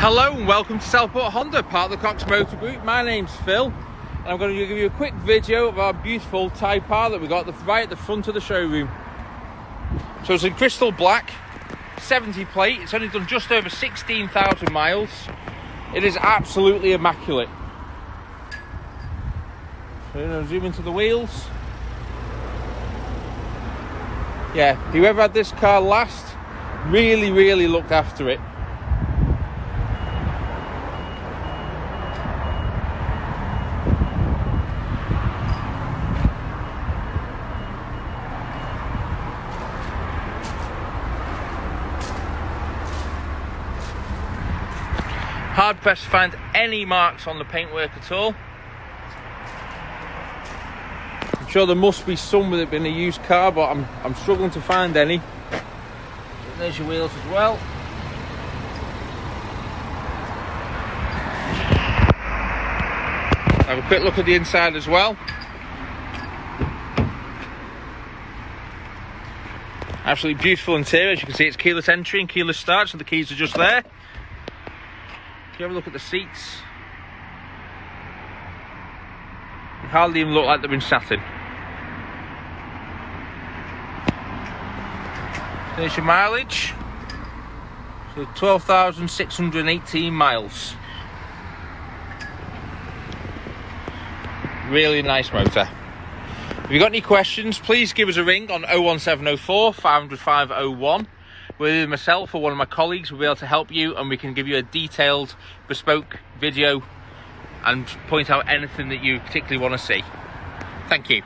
Hello and welcome to Southport Honda, part of the Cox Motor Group. My name's Phil and I'm going to give you a quick video of our beautiful Type R that we got right at the front of the showroom. So it's in crystal black, 70 plate, it's only done just over 16,000 miles. It is absolutely immaculate. So, you zoom into the wheels. Yeah, whoever had this car last really, really looked after it. Hard pressed to find any marks on the paintwork at all. I'm sure there must be some with it being a used car, but I'm, I'm struggling to find any. There's your wheels as well. Have a quick look at the inside as well. Absolutely beautiful interior. As you can see, it's keyless entry and keyless start, so the keys are just there. You have a look at the seats, they hardly even look like they've been sat in. There's your mileage. So 12,618 miles. Really nice motor. If you've got any questions, please give us a ring on 01704 500 501 whether myself or one of my colleagues will be able to help you and we can give you a detailed bespoke video and point out anything that you particularly want to see. Thank you.